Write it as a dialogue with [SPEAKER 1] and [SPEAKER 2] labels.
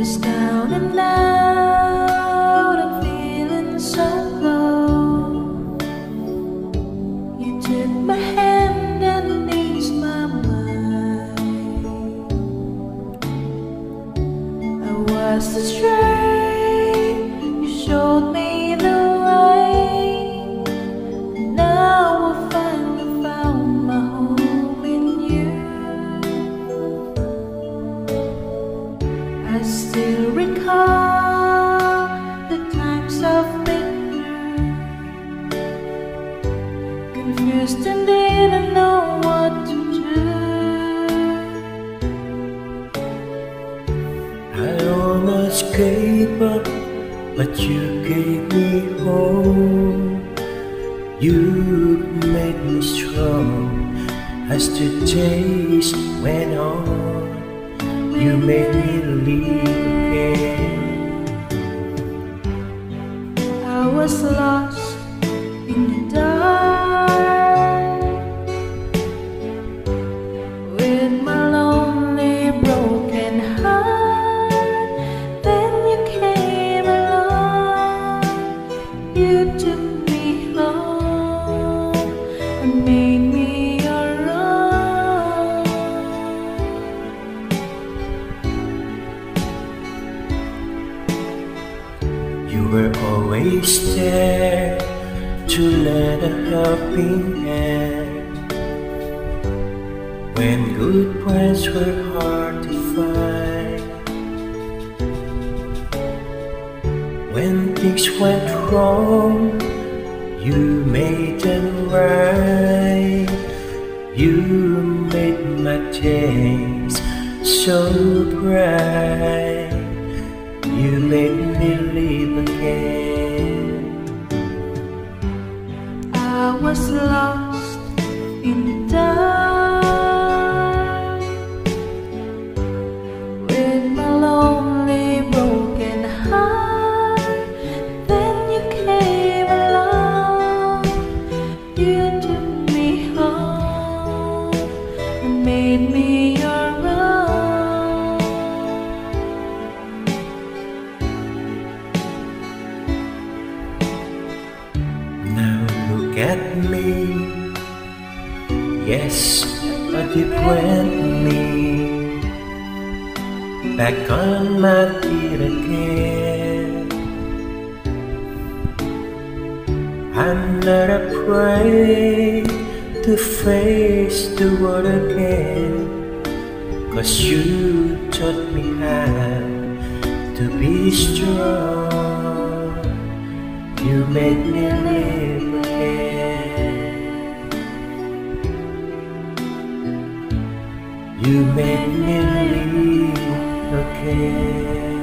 [SPEAKER 1] was down and out and feeling so low. You took my hand and eased my mind. I was astray. You showed me I still recall the times been through, confused and didn't know what to do.
[SPEAKER 2] I almost gave up, but you gave me hope. You made me strong as the days went on. You made me believe again.
[SPEAKER 1] I was lost in the dark with my lonely, broken heart. Then you came along, you took
[SPEAKER 2] were always there to lend a helping hand when good friends were hard to find. When things went wrong, you made them right. You made my days so bright. You made me live again.
[SPEAKER 1] Made me your own.
[SPEAKER 2] Now look at me. Yes, a different me. Back on my feet again. I'm not afraid to face the world again. Cause you taught me how to be strong. You made me live again. You made me live again.